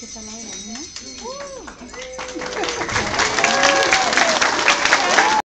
给他拿一点。